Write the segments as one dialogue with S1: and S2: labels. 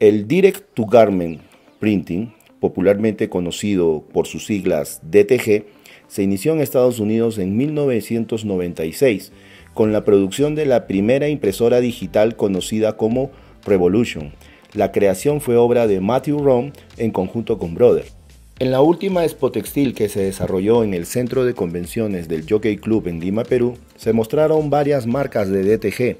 S1: El Direct to Garment Printing, popularmente conocido por sus siglas DTG, se inició en Estados Unidos en 1996 con la producción de la primera impresora digital conocida como Revolution. La creación fue obra de Matthew Rom en conjunto con Brother. En la última expo textil que se desarrolló en el centro de convenciones del Jockey Club en Lima, Perú, se mostraron varias marcas de DTG,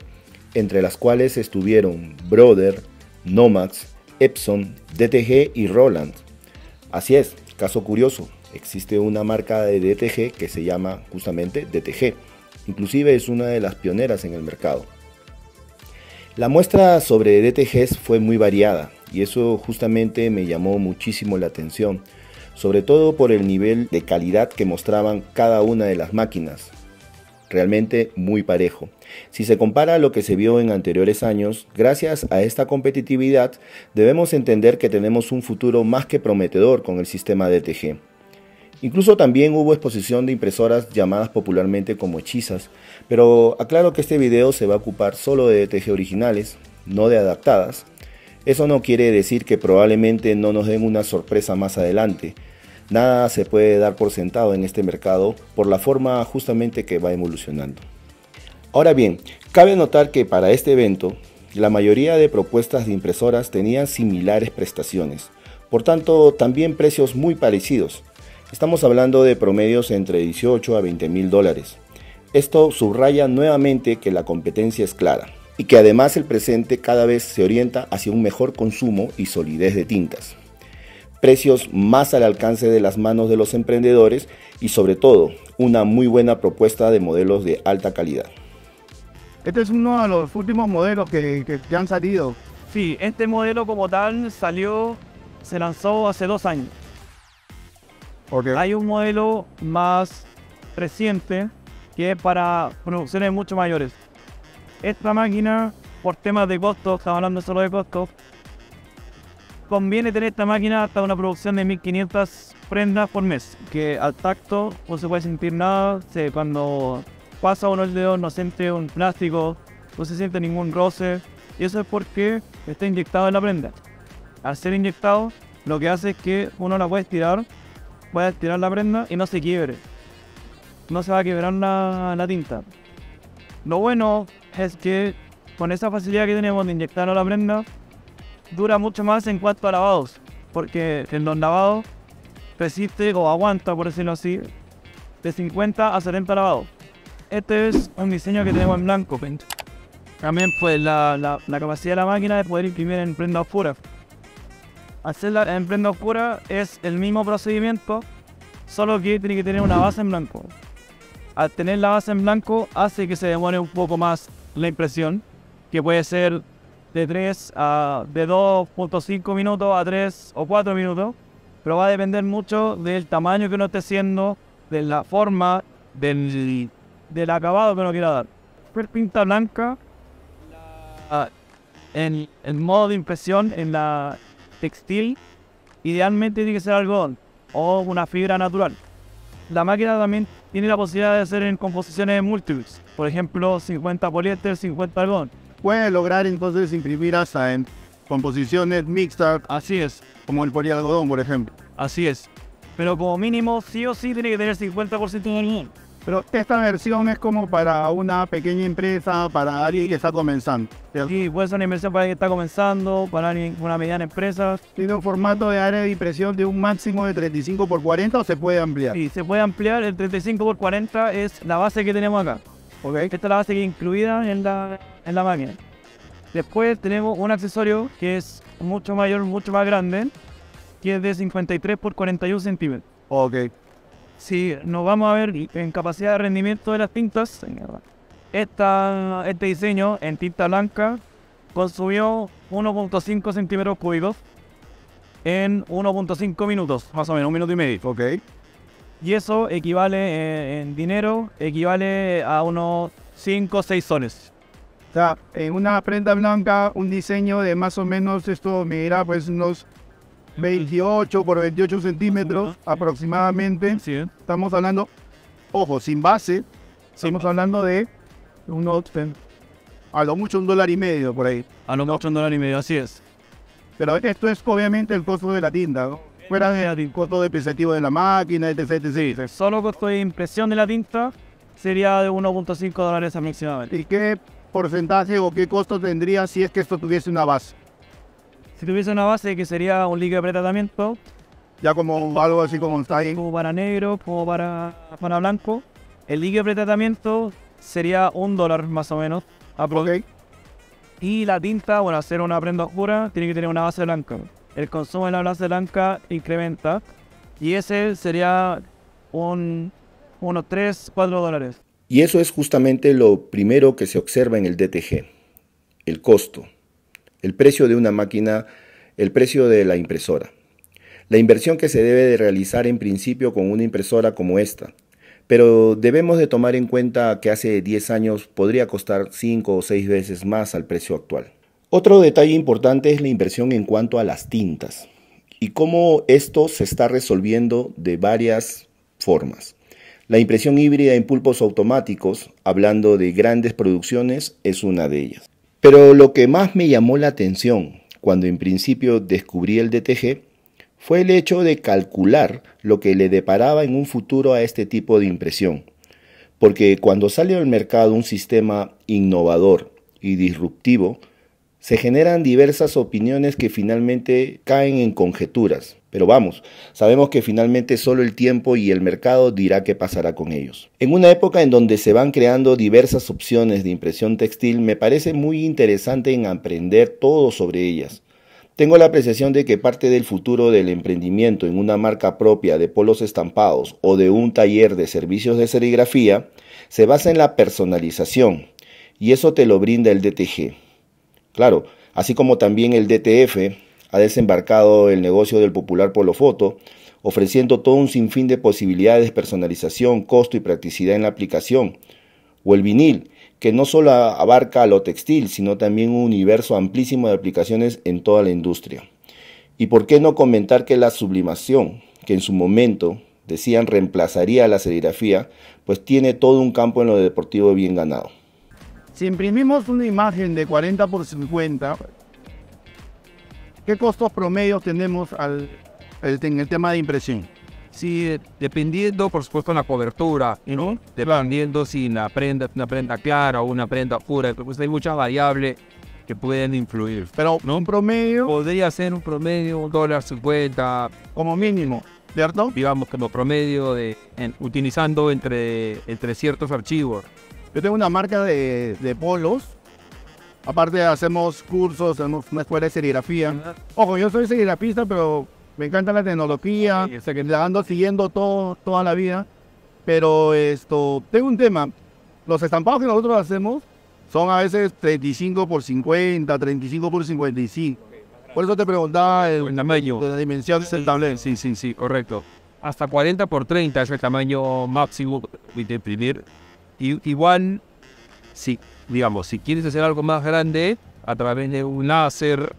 S1: entre las cuales estuvieron Brother, Nomax, Epson, DTG y Roland. Así es, caso curioso, existe una marca de DTG que se llama justamente DTG, inclusive es una de las pioneras en el mercado. La muestra sobre DTGs fue muy variada y eso justamente me llamó muchísimo la atención, sobre todo por el nivel de calidad que mostraban cada una de las máquinas, realmente muy parejo. Si se compara a lo que se vio en anteriores años, gracias a esta competitividad debemos entender que tenemos un futuro más que prometedor con el sistema DTG. Incluso también hubo exposición de impresoras llamadas popularmente como hechizas, pero aclaro que este video se va a ocupar solo de DTG originales, no de adaptadas. Eso no quiere decir que probablemente no nos den una sorpresa más adelante, Nada se puede dar por sentado en este mercado por la forma justamente que va evolucionando. Ahora bien, cabe notar que para este evento, la mayoría de propuestas de impresoras tenían similares prestaciones, por tanto también precios muy parecidos. Estamos hablando de promedios entre 18 a 20 mil dólares. Esto subraya nuevamente que la competencia es clara y que además el presente cada vez se orienta hacia un mejor consumo y solidez de tintas precios más al alcance de las manos de los emprendedores y sobre todo una muy buena propuesta de modelos de alta calidad.
S2: Este es uno de los últimos modelos que, que, han salido.
S3: Sí, este modelo como tal salió, se lanzó hace dos años. Hay un modelo más reciente que es para producciones mucho mayores. Esta máquina, por temas de costos, estamos hablando solo de costos, conviene tener esta máquina hasta una producción de 1500 prendas por mes, que al tacto no se puede sentir nada, cuando pasa uno el dedo no siente un plástico, no se siente ningún roce, y eso es porque está inyectado en la prenda. Al ser inyectado, lo que hace es que uno la puede estirar, puede estirar la prenda y no se quiebre. No se va a quebrar la, la tinta. Lo bueno es que con esa facilidad que tenemos de inyectar a la prenda, dura mucho más en cuanto a lavados, porque en los lavados resiste o aguanta, por decirlo así, de 50 a 70 lavados. Este es un diseño que tenemos en blanco También pues la, la, capacidad de la máquina de poder imprimir en prenda oscura. Hacerla en prenda oscura es el mismo procedimiento, solo que tiene que tener una base en blanco. Al tener la base en blanco hace que se demore un poco más la impresión, que puede ser de 3 a de 2.5 minutos a 3 o 4 minutos, pero va a depender mucho del tamaño que uno esté haciendo, de la forma, del, del acabado que uno quiera dar. Per pinta blanca, en el modo de impresión, en la textil, idealmente tiene que ser algodón o una fibra natural. La máquina también tiene la posibilidad de hacer en composiciones múltiples, por ejemplo 50 poliéster, 50 algodón
S2: puede lograr entonces imprimir hasta en composiciones mixtas.
S3: Así es.
S2: Como el polialgodón, por ejemplo.
S3: Así es. Pero como mínimo, sí o sí tiene que tener 50% de algodón.
S2: Pero esta versión es como para una pequeña empresa, para alguien que está comenzando.
S3: Sí, puede ser una inversión para alguien que está comenzando, para una mediana empresa.
S2: ¿Tiene un formato de área de impresión de un máximo de 35 por 40 o se puede ampliar?
S3: Sí, se puede ampliar. El 35 por 40 es la base que tenemos acá. Okay. Esta es la base que incluida en la, en la máquina. Después tenemos un accesorio que es mucho mayor, mucho más grande, que es de 53 por 41 centímetros.
S2: Ok.
S3: Si nos vamos a ver en capacidad de rendimiento de las tintas, esta, este diseño en tinta blanca consumió 1.5 centímetros cúbicos en 1.5 minutos, más o menos, un minuto y medio.
S2: Ok.
S3: Y eso equivale eh, en dinero, equivale a unos 5 o 6 soles.
S2: O sea, en una prenda blanca, un diseño de más o menos, esto me dirá pues unos 28 por 28 centímetros aproximadamente.
S3: Sí.
S2: Estamos hablando, ojo, sin base, estamos hablando de unos, a lo mucho un dólar y medio por ahí.
S3: A lo mucho un dólar y medio, así es.
S2: Pero esto es obviamente el costo de la tinta, ¿no? Fuera del costo depreciativo de la máquina, etc, etc.
S3: Solo costo de impresión de la tinta sería de 1.5 dólares aproximadamente.
S2: ¿Y qué porcentaje o qué costo tendría si es que esto tuviese una base?
S3: Si tuviese una base que sería un líquido de pretratamiento,
S2: Ya como algo así como está ahí.
S3: como para negro, como para, para blanco, el líquido de pretratamiento sería un dólar más o menos. apro-
S2: Ok.
S3: Y la tinta, bueno, hacer una prenda oscura, tiene que tener una base blanca. El consumo de la base blanca incrementa. Y ese sería un, unos 3, 4 dólares.
S1: Y eso es justamente lo primero que se observa en el DTG, el costo, el precio de una máquina, el precio de la impresora. La inversión que se debe de realizar en principio con una impresora como esta. Pero debemos de tomar en cuenta que hace 10 años podría costar 5 o 6 veces más al precio actual. Otro detalle importante es la inversión en cuanto a las tintas y cómo esto se está resolviendo de varias formas. La impresión híbrida en pulpos automáticos, hablando de grandes producciones, es una de ellas. Pero lo que más me llamó la atención cuando en principio descubrí el DTG fue el hecho de calcular lo que le deparaba en un futuro a este tipo de impresión. Porque cuando sale al mercado un sistema innovador y disruptivo, se generan diversas opiniones que finalmente caen en conjeturas. Pero vamos, sabemos que finalmente solo el tiempo y el mercado dirá qué pasará con ellos. En una época en donde se van creando diversas opciones de impresión textil, me parece muy interesante en aprender todo sobre ellas. Tengo la apreciación de que parte del futuro del emprendimiento en una marca propia de polos estampados o de un taller de servicios de serigrafía se basa en la personalización y eso te lo brinda el DTG. Claro, así como también el DTF ha desembarcado el negocio del popular Polo Foto, ofreciendo todo un sinfín de posibilidades de personalización, costo y practicidad en la aplicación. O el vinil, que no solo abarca lo textil, sino también un universo amplísimo de aplicaciones en toda la industria. Y por qué no comentar que la sublimación, que en su momento decían reemplazaría a la serigrafía, pues tiene todo un campo en lo deportivo bien ganado.
S2: Si imprimimos una imagen de 40 por 50, ¿qué costos promedios tenemos al, el- en el tema de impresión?
S4: Sí, de- dependiendo, por supuesto, la cobertura, ¿no? Dependiendo si la prenda es una prenda clara o una prenda oscura, pues hay muchas variables que pueden influir.
S2: Pero un promedio
S4: Podría ser un promedio, un dólar cincuenta,
S2: como mínimo, ¿cierto?
S4: digamos como promedio de en- utilizando entre, entre ciertos archivos.
S2: Yo tengo una marca de, de polos. Aparte hacemos cursos, hacemos una escuela de serigrafía. Ojo, yo soy serigrafista, pero me encanta la tecnología.
S4: Sí,
S2: la ando siguiendo todo, toda la vida. Pero esto, tengo un tema. Los estampados que nosotros hacemos son a veces 35 por 50, 35 por 55. Por eso te preguntaba el,
S4: El tamaño.
S2: la dimensión del tablero.
S4: Sí, sí, sí, correcto. Hasta 40 por 30 es el tamaño máximo de imprimir. Y, igual, sí, digamos, si quieres hacer algo más grande, a través de un láser,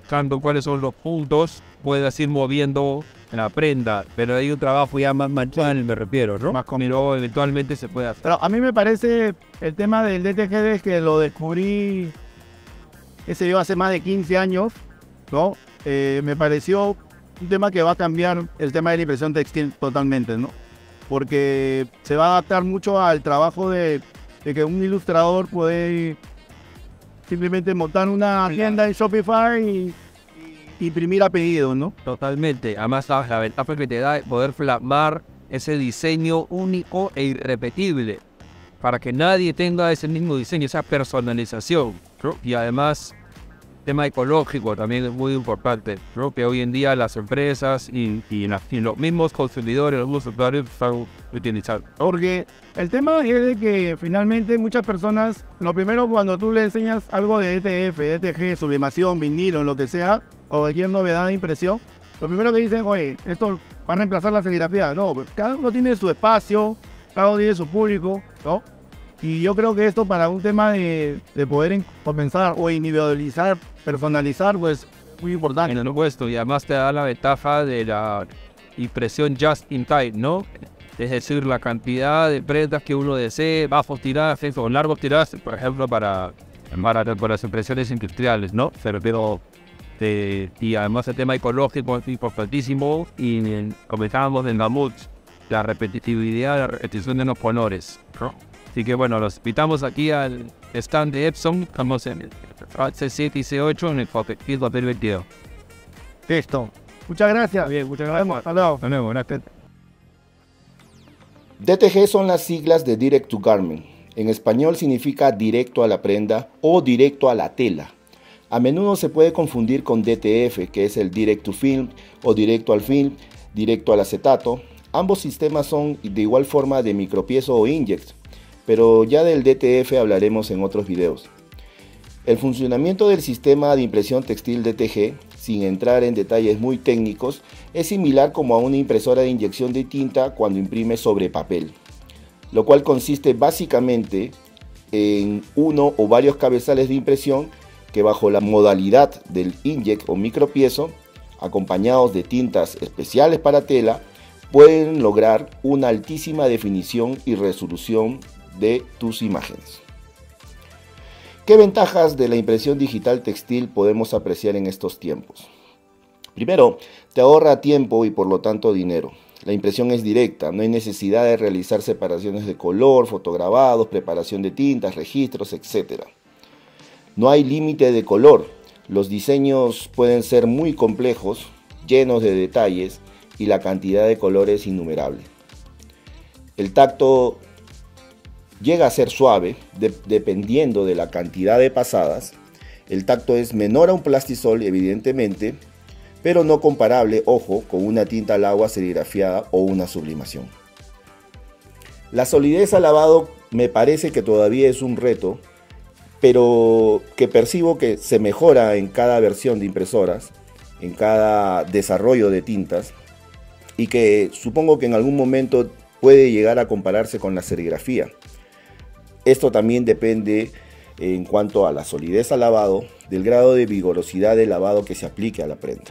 S4: buscando cuáles son los puntos, puedes ir moviendo la prenda. Pero hay un trabajo ya más manual, me refiero, ¿no?
S2: Más
S4: Pero eventualmente se puede hacer.
S2: Pero a mí me parece el tema del DTG es que lo descubrí, ese yo hace más de 15 años, ¿no? Eh, me pareció un tema que va a cambiar el tema de la impresión textil totalmente, ¿no? Porque se va a adaptar mucho al trabajo de, de que un ilustrador puede simplemente montar una agenda en Shopify y, y imprimir a pedido, ¿no?
S4: Totalmente. Además, la, la ventaja que te da es poder plasmar ese diseño único e irrepetible para que nadie tenga ese mismo diseño, esa personalización. Y además, tema ecológico también es muy importante, ¿no? que hoy en día las empresas y, y los mismos consumidores, los mismos usuarios están utilizando.
S2: Porque el tema es de que finalmente muchas personas, lo primero cuando tú le enseñas algo de E ETF, ETG, sublimación, vinilo, lo que sea, o cualquier novedad de impresión, lo primero que dicen, oye, esto va a reemplazar la serigrafía. No, pues, cada uno tiene su espacio, cada uno tiene su público, ¿no? Y yo creo que esto para un tema de, de poder comenzar o individualizar, personalizar, pues muy importante.
S4: En el puesto y además te da la ventaja de la impresión just in time, ¿no? Es decir, la cantidad de prendas que uno desee, bajos tirajes o largos tirajes, por ejemplo, para, para, para las impresiones industriales, ¿no? Pero, pero y además el tema ecológico es importantísimo y comentábamos en Gamut la repetitividad, la repetición de los colores. Así que bueno, los invitamos aquí al stand de Epson, estamos en el C7 y C8 en el Papel 2022.
S2: Listo. Muchas gracias.
S3: Bien, muchas gracias.
S2: Hasta luego.
S3: Hasta luego, gracias.
S1: DTG son las siglas de Direct to Garment. En español significa directo a la prenda o directo a la tela. A menudo se puede confundir con DTF, que es el Direct to Film o directo al film, directo al acetato. Ambos sistemas son de igual forma de micropiezo o inject, pero ya del DTF hablaremos en otros videos. El funcionamiento del sistema de impresión textil DTG, sin entrar en detalles muy técnicos, es similar como a una impresora de inyección de tinta cuando imprime sobre papel, lo cual consiste básicamente en uno o varios cabezales de impresión que bajo la modalidad del inject o micropiezo, acompañados de tintas especiales para tela, pueden lograr una altísima definición y resolución de tus imágenes. ¿Qué ventajas de la impresión digital textil podemos apreciar en estos tiempos? Primero, te ahorra tiempo y por lo tanto dinero. La impresión es directa, no hay necesidad de realizar separaciones de color, fotograbados, preparación de tintas, registros, etc. No hay límite de color. Los diseños pueden ser muy complejos, llenos de detalles y la cantidad de colores innumerable. El tacto llega a ser suave dependiendo de la cantidad de pasadas. El tacto es menor a un plastisol evidentemente, pero no comparable, ojo, con una tinta al agua serigrafiada o una sublimación. La solidez al lavado me parece que todavía es un reto pero que percibo que se mejora en cada versión de impresoras, en cada desarrollo de tintas, y que supongo que en algún momento puede llegar a compararse con la serigrafía. Esto también depende en cuanto a la solidez al lavado, del grado de vigorosidad del lavado que se aplique a la prenda.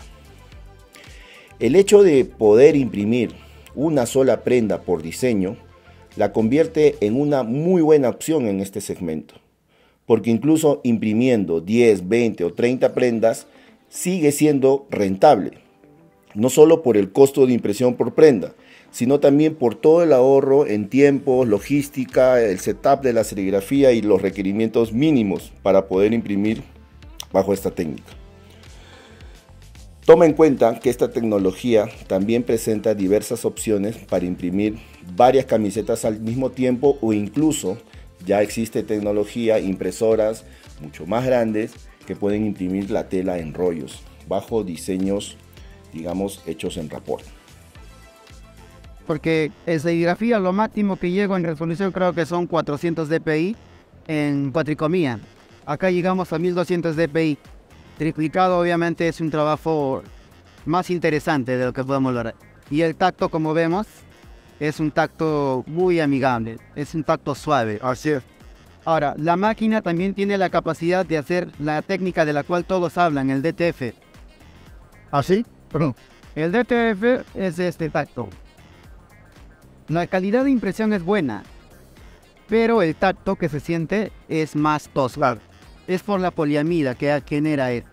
S1: El hecho de poder imprimir una sola prenda por diseño la convierte en una muy buena opción en este segmento porque incluso imprimiendo 10, 20 o 30 prendas sigue siendo rentable, no solo por el costo de impresión por prenda, sino también por todo el ahorro en tiempo, logística, el setup de la serigrafía y los requerimientos mínimos para poder imprimir bajo esta técnica. Toma en cuenta que esta tecnología también presenta diversas opciones para imprimir varias camisetas al mismo tiempo o incluso ya existe tecnología, impresoras mucho más grandes que pueden imprimir la tela en rollos bajo diseños, digamos, hechos en rapport.
S5: Porque en serigrafía lo máximo que llego en resolución creo que son 400 dpi en cuatricomía. Acá llegamos a 1200 dpi. Triplicado obviamente es un trabajo más interesante de lo que podemos lograr. Y el tacto como vemos es un tacto muy amigable, es un tacto suave.
S2: Así es.
S5: Ahora, la máquina también tiene la capacidad de hacer la técnica de la cual todos hablan, el DTF.
S2: ¿Así? Perdón.
S5: El DTF es este tacto. La calidad de impresión es buena, pero el tacto que se siente es más tosco. Es por la poliamida que genera él.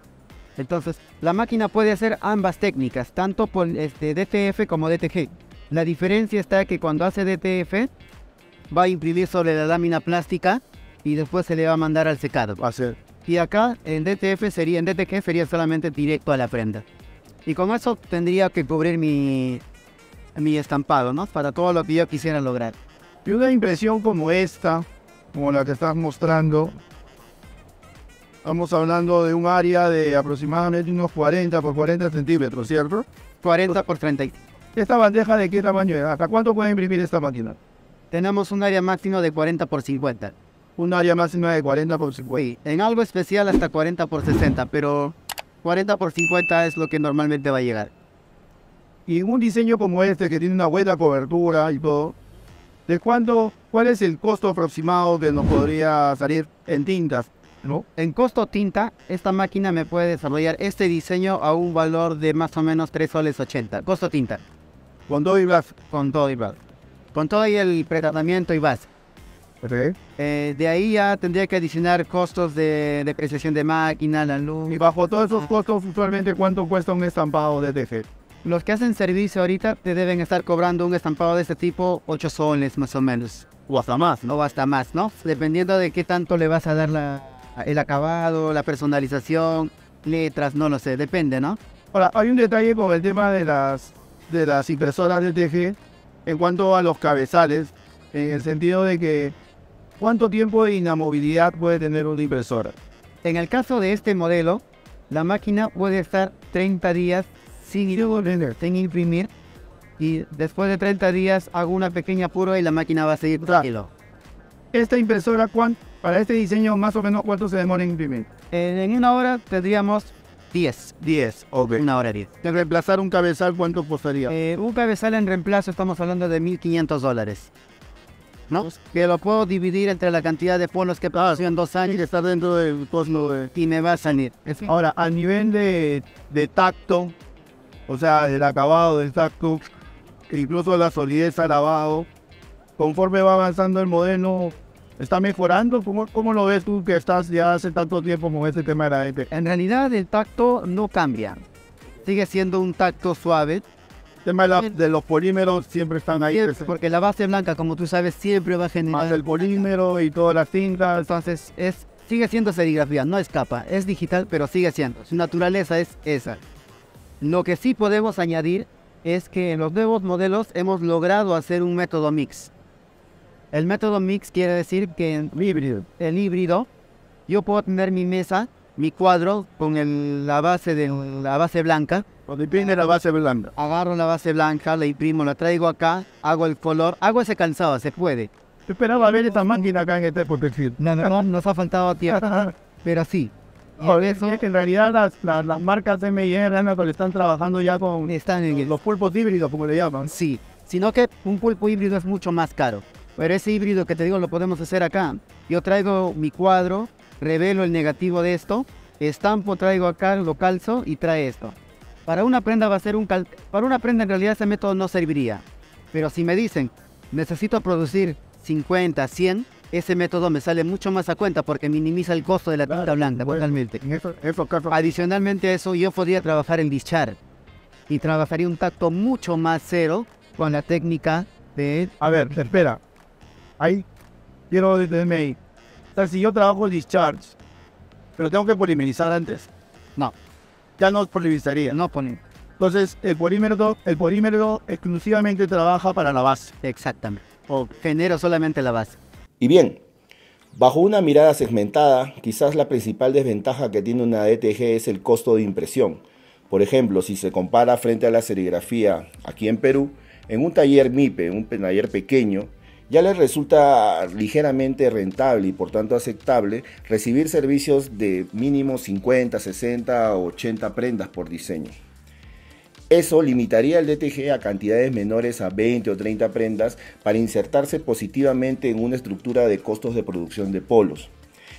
S5: Entonces, la máquina puede hacer ambas técnicas, tanto por este DTF como DTG. La diferencia está que cuando hace DTF va a imprimir sobre la lámina plástica y después se le va a mandar al secado. Y acá en DTF sería, en DTG sería solamente directo a la prenda. Y con eso tendría que cubrir mi, mi estampado, ¿no? Para todo lo que yo quisiera lograr.
S2: Y una impresión como esta, como la que estás mostrando, estamos hablando de un área de aproximadamente unos 40 por 40 centímetros, ¿cierto?
S5: 40 por 30.
S2: ¿Esta bandeja de qué tamaño es? ¿Hasta cuánto puede imprimir esta máquina?
S5: Tenemos un área máximo de 40 por 50.
S2: Un área máxima de 40 por 50.
S5: en algo especial hasta 40 por 60, pero 40 por 50 es lo que normalmente va a llegar.
S2: Y un diseño como este, que tiene una buena cobertura y todo, ¿de cuánto, cuál es el costo aproximado que nos podría salir en tintas? ¿no?
S5: En costo tinta, esta máquina me puede desarrollar este diseño a un valor de más o menos 3 soles 80. Costo tinta.
S2: Con todo y base.
S5: Con todo y base. Con todo y el pretratamiento y base. Eh, de ahí ya tendría que adicionar costos de depreciación de máquina, la luz.
S2: Y bajo todos esos costos, usualmente, ¿cuánto cuesta un estampado de DTG?
S5: Los que hacen servicio ahorita te deben estar cobrando un estampado de este tipo 8 soles más o menos.
S2: O hasta más, ¿no?
S5: No hasta más, ¿no? Dependiendo de qué tanto le vas a dar la- el acabado, la personalización, letras, no lo sé, depende, ¿no?
S2: Ahora, hay un detalle con el tema de las, de las impresoras DTG en cuanto a los cabezales, en el sentido de que cuánto tiempo de inamovilidad puede tener una impresora.
S5: En el caso de este modelo, la máquina puede estar 30 días sin, sin imprimir y después de 30 días hago una pequeña prueba y la máquina va a seguir tranquilo.
S2: Esta impresora, ¿cuán- para este diseño, más o menos, ¿cuánto se demora en imprimir?
S5: En, en una hora tendríamos 10,
S2: 10, ok.
S5: una hora 10.
S2: De reemplazar un cabezal, ¿cuánto costaría?
S5: Eh, un cabezal en reemplazo estamos hablando de 1500 dólares. ¿No? Que lo puedo dividir entre la cantidad de polos que pasó en dos años
S2: estar dentro del costo de...
S5: y me va a salir.
S2: Ahora, a nivel de, de tacto, o sea, del acabado del tacto, incluso la solidez al lavado, conforme va avanzando el modelo, ¿está mejorando? ¿Cómo, cómo lo ves tú que estás ya hace tanto tiempo con este tema de la ET?
S5: En realidad el tacto no cambia. Sigue siendo un tacto suave.
S2: El tema de, la- de los polímeros siempre están ahí,
S5: siempre. Porque la base blanca, como tú sabes, siempre va a
S2: más
S5: generar...
S2: el polímero y todas las tintas.
S5: Entonces, es, sigue siendo serigrafía, no escapa. Es digital, pero sigue siendo. Su naturaleza es esa. Lo que sí podemos añadir es que en los nuevos modelos hemos logrado hacer un método mix. El método mix quiere decir que en
S2: Híbrido.
S5: el híbrido yo puedo tener mi mesa, mi cuadro con el- la, base de, la base blanca.
S2: Cuando imprime la base blanda.
S5: Agarro la base blanca, la imprimo, la traigo acá, hago el color, hago ese calzado, se puede.
S2: Esperaba ver esta máquina acá en este.
S5: No, no, no, nos ha faltado tiempo, pero sí.
S2: Joder,
S5: eso
S2: es que en realidad las, las, las marcas Renault están trabajando ya con
S5: están en
S2: los pulpos híbridos, como le llaman.
S5: Sí, sino que un pulpo híbrido es mucho más caro. Pero ese híbrido que te digo lo podemos hacer acá. Yo traigo mi cuadro, revelo el negativo de esto, estampo, traigo acá, lo calzo y trae esto. Para una prenda va a ser un cal... Para una prenda en realidad ese método no serviría. Pero si me dicen, necesito producir 50, 100, ese método me sale mucho más a cuenta porque minimiza el costo de la tinta blanca,
S2: bueno,
S5: totalmente.
S2: En eso, casos.
S5: Adicionalmente a eso, yo podría trabajar en dischar y trabajaría un tacto mucho más cero con la técnica de...
S2: A ver, espera. Ahí quiero detenerme ahí. O sea, si yo trabajo discharge, pero tengo que polimerizar antes,
S5: No,
S2: ya no polimerizaría.
S5: no ponen.
S2: Entonces, el polímero, el polímero exclusivamente trabaja para la base.
S5: Exactamente. O genero solamente la base.
S1: Y bien, bajo una mirada segmentada, quizás la principal desventaja que tiene una DTG es el costo de impresión. Por ejemplo, si se compara frente a la serigrafía aquí en Perú, en un taller MIPE, un taller pequeño, ya les resulta ligeramente rentable y por tanto aceptable recibir servicios de mínimo 50, 60 o 80 prendas por diseño. Eso limitaría el DTG a cantidades menores a 20 o 30 prendas para insertarse positivamente en una estructura de costos de producción de polos.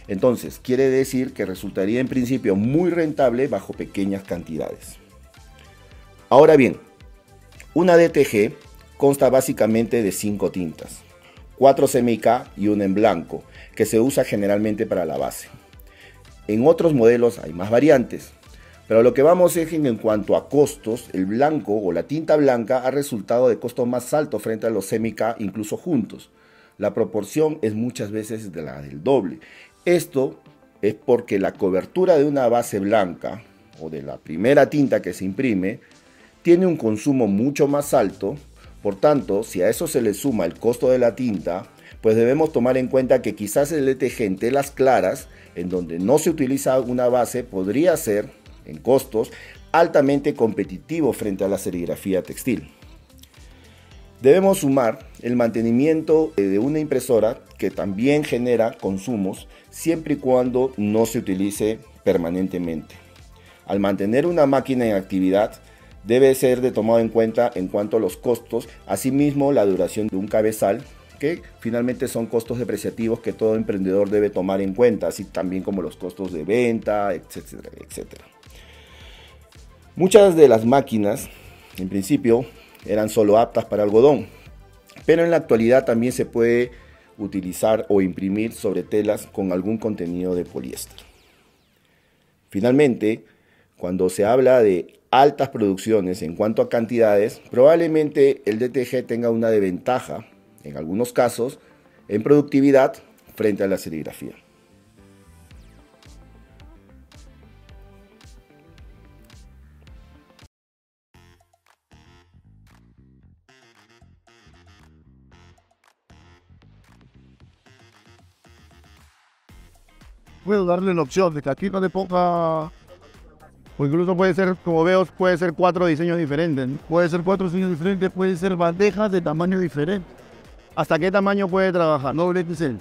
S1: Entonces, quiere decir que resultaría en principio muy rentable bajo pequeñas cantidades. Ahora bien, una DTG consta básicamente de 5 tintas, 4 CMYK y una en blanco, que se usa generalmente para la base. En otros modelos hay más variantes, pero lo que vamos es que en cuanto a costos, el blanco o la tinta blanca ha resultado de costo más alto frente a los CMYK incluso juntos. La proporción es muchas veces de la del doble. Esto es porque la cobertura de una base blanca o de la primera tinta que se imprime tiene un consumo mucho más alto. Por tanto, si a eso se le suma el costo de la tinta, pues debemos tomar en cuenta que quizás el ETG en telas claras, en donde no se utiliza una base, podría ser, en costos, altamente competitivo frente a la serigrafía textil. Debemos sumar el mantenimiento de una impresora que también genera consumos siempre y cuando no se utilice permanentemente. Al mantener una máquina en actividad, debe ser de tomado en cuenta en cuanto a los costos, asimismo la duración de un cabezal, que finalmente son costos depreciativos que todo emprendedor debe tomar en cuenta, así también como los costos de venta, etcétera, etcétera. Muchas de las máquinas, en principio, eran solo aptas para algodón, pero en la actualidad también se puede utilizar o imprimir sobre telas con algún contenido de poliéster. Finalmente, cuando se habla de altas producciones en cuanto a cantidades, probablemente el DTG tenga una desventaja, en algunos casos, en productividad frente a la serigrafía.
S2: Puedo darle la opción de que aquí no le ponga o incluso puede ser, como veo, puede ser cuatro diseños diferentes. Puede ser cuatro diseños diferentes, puede ser bandejas de tamaño diferente. ¿Hasta qué tamaño puede trabajar? No XL.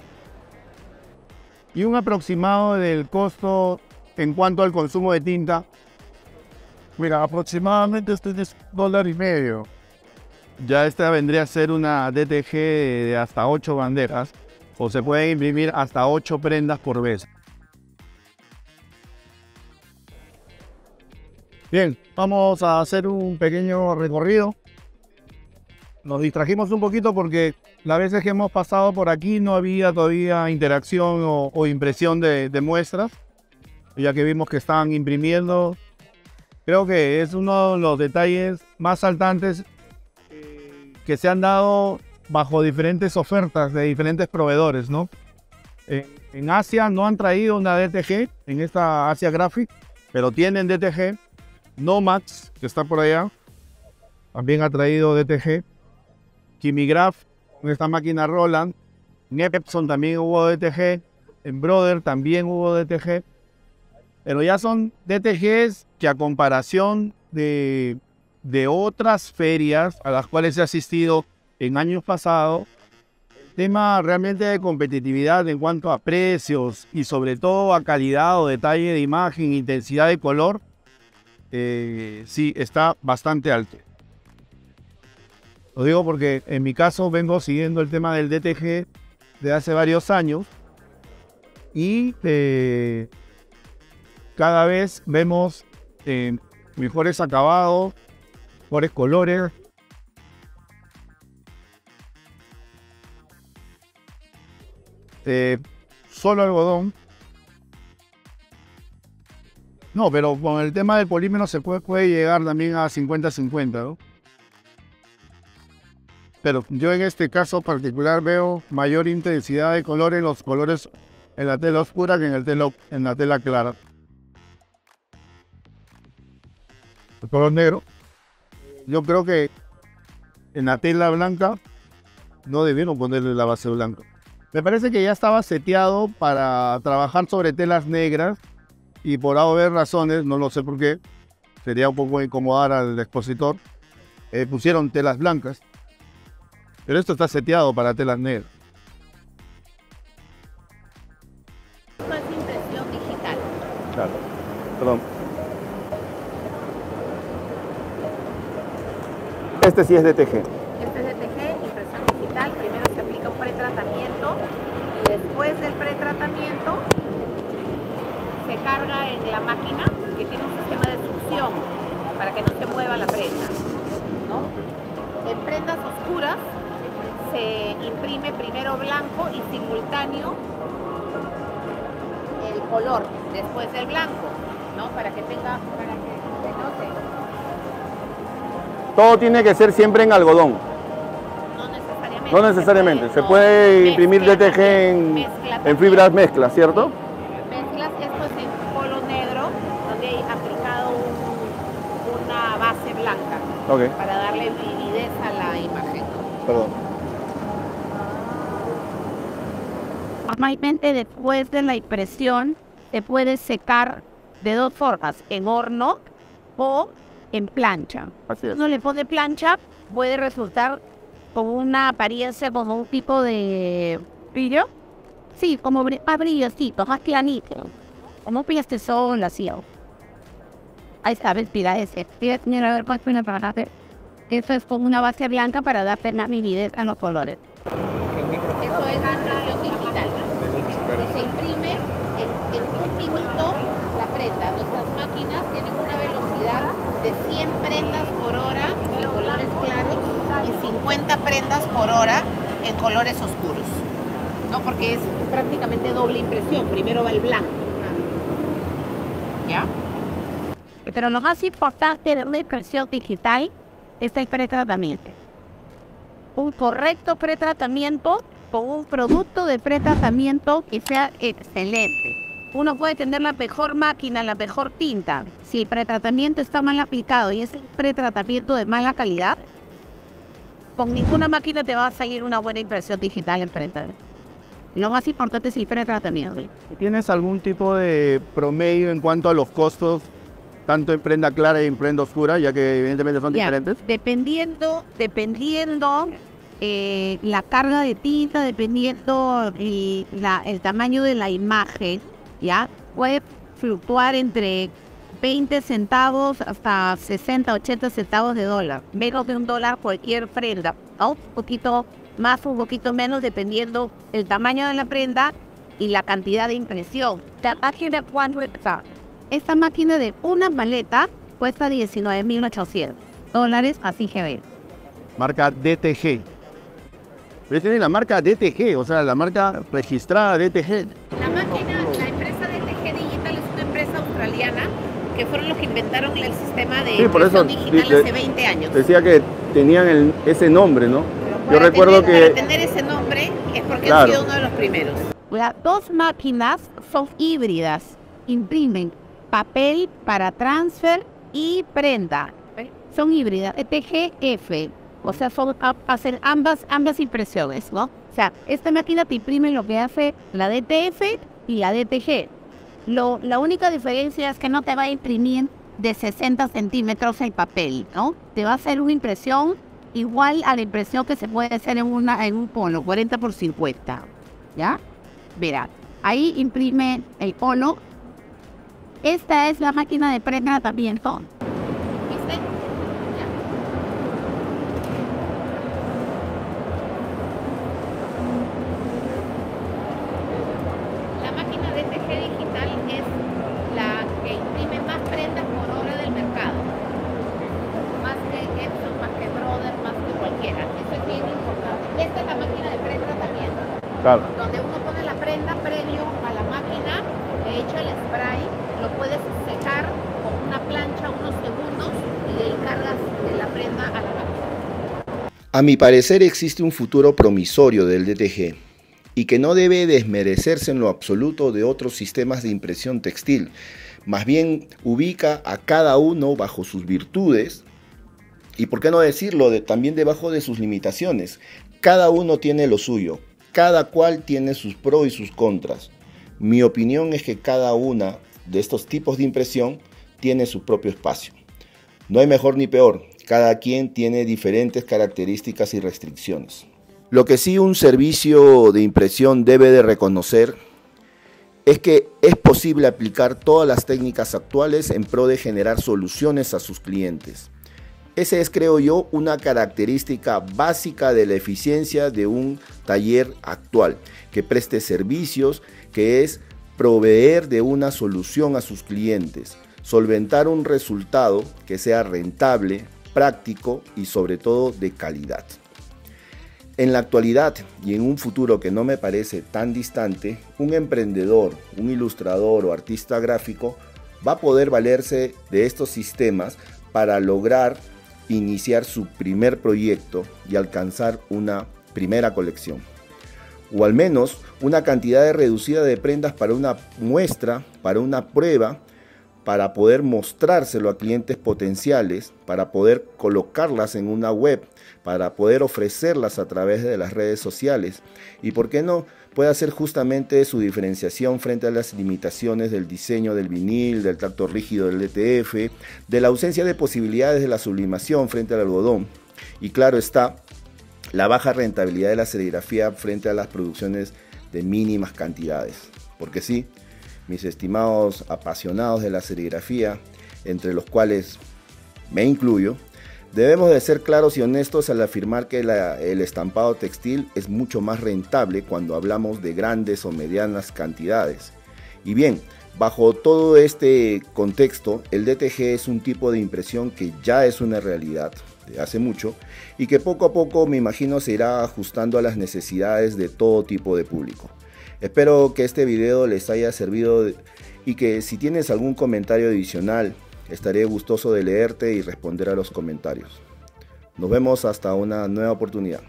S2: Y un aproximado del costo en cuanto al consumo de tinta. Mira, aproximadamente este es dólar y medio. Ya esta vendría a ser una DTG de hasta 8 bandejas. O se pueden imprimir hasta 8 prendas por vez. Bien, vamos a hacer un pequeño recorrido. Nos distrajimos un poquito porque las veces que hemos pasado por aquí no había todavía interacción o, impresión de, muestras, ya que vimos que estaban imprimiendo. Creo que es uno de los detalles más saltantes eh, que se han dado bajo diferentes ofertas de diferentes proveedores, ¿no? en Asia no han traído una DTG, en esta Asia Graphic, pero tienen DTG Nomax, que está por allá, también ha traído DTG. Kimigraph, con esta máquina Roland. En Epson también hubo DTG. En Brother también hubo DTG. Pero ya son DTGs que a comparación de, de otras ferias a las cuales he asistido en años pasados, tema realmente de competitividad en cuanto a precios y sobre todo a calidad o detalle de imagen, intensidad de color, eh, sí está bastante alto. Lo digo porque en mi caso vengo siguiendo el tema del DTG de hace varios años y eh, cada vez vemos eh, mejores acabados, mejores colores. solo algodón no, pero con el tema del polímero se puede, llegar también a 50-50, ¿no? Pero yo en este caso particular veo mayor intensidad de color en los colores en la tela oscura que en, el en la tela clara. El color negro. Yo creo que en la tela blanca no debieron ponerle la base blanca. Me parece que ya estaba seteado para trabajar sobre telas negras y por haber razones, no lo sé por qué, sería un poco incomodar al expositor, eh, pusieron telas blancas, pero esto está seteado para telas negras.
S6: Esto es impresión digital.
S2: Claro, perdón. Este sí es DTG.
S6: Este es DTG, impresión digital. Primero se aplica un pretratamiento y después del pretratamiento se carga en la máquina que tiene un sistema de succión para que no se mueva la prenda. En prendas oscuras se imprime primero blanco y simultáneo el color después del blanco, ¿no? Para que tenga, para que se note.
S2: Todo tiene que ser siempre en algodón.
S6: No necesariamente.
S2: No necesariamente. Se puede, imprimir DTG en, en fibras mezclas, ¿cierto?
S6: Para darle vividez a la imagen.
S2: Perdón.
S6: Normalmente después de la impresión se puede secar de dos formas, en horno o en plancha. Si uno le pone plancha, puede resultar con una apariencia como un tipo de brillo. Sí, como más brillosito, más planito. Como un sol así. Ahí sabes, pida ese. Pida, señora, a ver cuál una para hacer. Eso es como una base blanca para dar pena nitidez a los colores. Eso es impresión digital. Se imprime en, un minuto la prenda. Nuestras máquinas tienen una velocidad de 100 prendas por hora en colores claros y 50 prendas por hora en colores oscuros. No, porque es prácticamente doble impresión. Primero va el blanco. ¿Ya? Pero lo más importante de una impresión digital es el pretratamiento. Un correcto pretratamiento con un producto de pretratamiento que sea excelente. Uno puede tener la mejor máquina, la mejor tinta. Si el pretratamiento está mal aplicado y es un pretratamiento de mala calidad, con ninguna máquina te va a salir una buena impresión digital en pretratamiento. Lo más importante es el pretratamiento.
S2: ¿Tienes algún tipo de promedio en cuanto a los costos, tanto en prenda clara y en prenda oscura, ya que evidentemente son
S6: Ya,
S2: diferentes?
S6: Dependiendo, dependiendo eh, la carga de tinta, dependiendo el, la- el tamaño de la imagen, ya puede fluctuar entre 20 centavos hasta 60, 80 centavos de dólar. Menos de un dólar cualquier prenda, ¿no? Un poquito más, un poquito menos, dependiendo el tamaño de la prenda y la cantidad de impresión. La máquina cuánto está. Esta máquina de una maleta cuesta 19.800 dólares, así que ve.
S2: Marca DTG. Pero tiene la marca DTG, o sea, la marca registrada DTG.
S6: La máquina, la empresa de TG Digital es una empresa australiana que fueron los que inventaron el sistema de
S2: Sí, por eso,
S6: digital
S2: di-
S6: hace 20 años.
S2: Decía que tenían el- ese nombre, ¿no? Yo
S6: Para
S2: recuerdo
S6: tener- Para
S2: que...
S6: tener ese nombre es porque
S2: Claro.
S6: han sido uno de los primeros. Las dos máquinas son híbridas. Imprimen papel para transfer y prenda. Son híbridas. TGF. O sea, son, hacen ambas, ambas impresiones, ¿no? O sea, esta máquina te imprime lo que hace la DTF y la DTG. Lo, la única diferencia es que no te va a imprimir de 60 centímetros el papel, ¿no? Te va a hacer una impresión igual a la impresión que se puede hacer en, una, en un polo, 40 por 50, ¿ya? Verá, ahí imprime el polo. Esta es la máquina de pretratamiento. ¿Viste? Ya. La máquina de TG digital es la que imprime más prendas por hora del mercado. Más que Epson, más que Brother, más que cualquiera. Eso es bien importante. Esta es la máquina de pretratamiento,
S2: Claro.
S6: donde uno pone la prenda previo a la máquina, le echa el spray, lo puedes secar con una plancha unos segundos y le cargas de la prenda a la.
S1: A mi parecer existe un futuro promisorio del DTG y que no debe desmerecerse en lo absoluto de otros sistemas de impresión textil. Más bien ubica a cada uno bajo sus virtudes y, por qué no decirlo, de- también debajo de sus limitaciones. Cada uno tiene lo suyo, cada cual tiene sus pros y sus contras. Mi opinión es que cada una de estos tipos de impresión tiene su propio espacio. No hay mejor ni peor, cada quien tiene diferentes características y restricciones. Lo que sí un servicio de impresión debe de reconocer es que es posible aplicar todas las técnicas actuales en pro de generar soluciones a sus clientes. Esa es, creo yo, una característica básica de la eficiencia de un taller actual, que preste servicios, que es proveer de una solución a sus clientes, solventar un resultado que sea rentable, práctico y sobre todo de calidad. En la actualidad y en un futuro que no me parece tan distante, un emprendedor, un ilustrador o artista gráfico va a poder valerse de estos sistemas para lograr iniciar su primer proyecto y alcanzar una primera colección. O al menos una cantidad reducida de prendas para una muestra, para una prueba, para poder mostrárselo a clientes potenciales, para poder colocarlas en una web, para poder ofrecerlas a través de las redes sociales. Y, por qué no, puede hacer justamente su diferenciación frente a las limitaciones del diseño del vinil, del tacto rígido del ETF, de la ausencia de posibilidades de la sublimación frente al algodón. Y, claro está, la baja rentabilidad de la serigrafía frente a las producciones de mínimas cantidades. Porque sí, mis estimados apasionados de la serigrafía, entre los cuales me incluyo, debemos de ser claros y honestos al afirmar que el estampado textil es mucho más rentable cuando hablamos de grandes o medianas cantidades. Y bien, Bajo todo este contexto, el DTG es un tipo de impresión que ya es una realidad hace mucho y que poco a poco me imagino se irá ajustando a las necesidades de todo tipo de público. Espero que este video les haya servido y que si tienes algún comentario adicional, estaré gustoso de leerte y responder a los comentarios. Nos vemos hasta una nueva oportunidad.